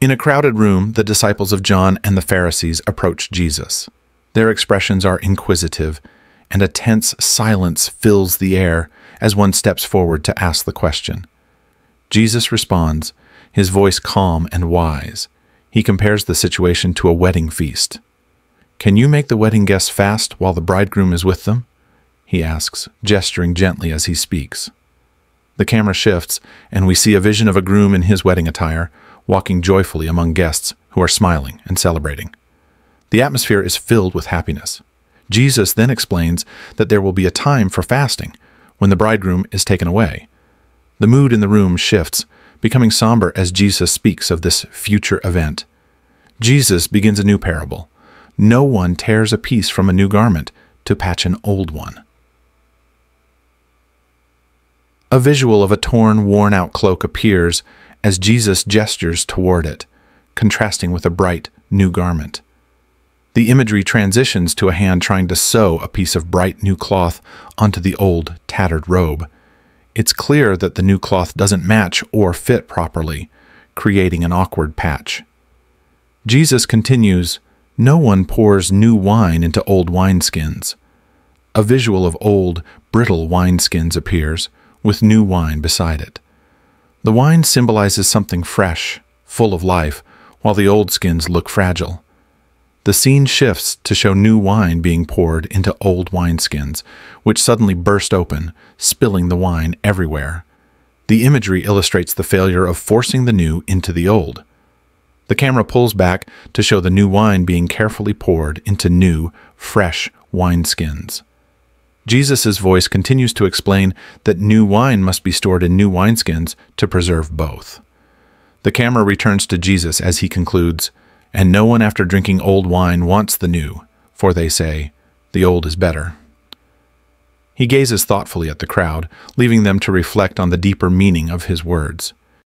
In a crowded room, the disciples of John and the Pharisees approach Jesus. Their expressions are inquisitive, and a tense silence fills the air as one steps forward to ask the question. Jesus responds, his voice calm and wise. He compares the situation to a wedding feast. Can you make the wedding guests fast while the bridegroom is with them? He asks, gesturing gently as he speaks. The camera shifts, and we see a vision of a groom in his wedding attire, walking joyfully among guests who are smiling and celebrating. The atmosphere is filled with happiness. Jesus then explains that there will be a time for fasting when the bridegroom is taken away. The mood in the room shifts, becoming somber as Jesus speaks of this future event. Jesus begins a new parable. No one tears a piece from a new garment to patch an old one. A visual of a torn, worn out cloak appears as Jesus gestures toward it, contrasting with a bright, new garment. The imagery transitions to a hand trying to sew a piece of bright new cloth onto the old, tattered robe. It's clear that the new cloth doesn't match or fit properly, creating an awkward patch. Jesus continues, No one pours new wine into old wineskins. A visual of old, brittle wineskins appears, with new wine beside it. The wine symbolizes something fresh, full of life, while the old skins look fragile. The scene shifts to show new wine being poured into old wineskins, which suddenly burst open, spilling the wine everywhere. The imagery illustrates the failure of forcing the new into the old. The camera pulls back to show the new wine being carefully poured into new, fresh wineskins. Jesus' voice continues to explain that new wine must be stored in new wineskins to preserve both. The camera returns to Jesus as he concludes, And no one after drinking old wine wants the new, for they say, The old is better. He gazes thoughtfully at the crowd, leaving them to reflect on the deeper meaning of his words.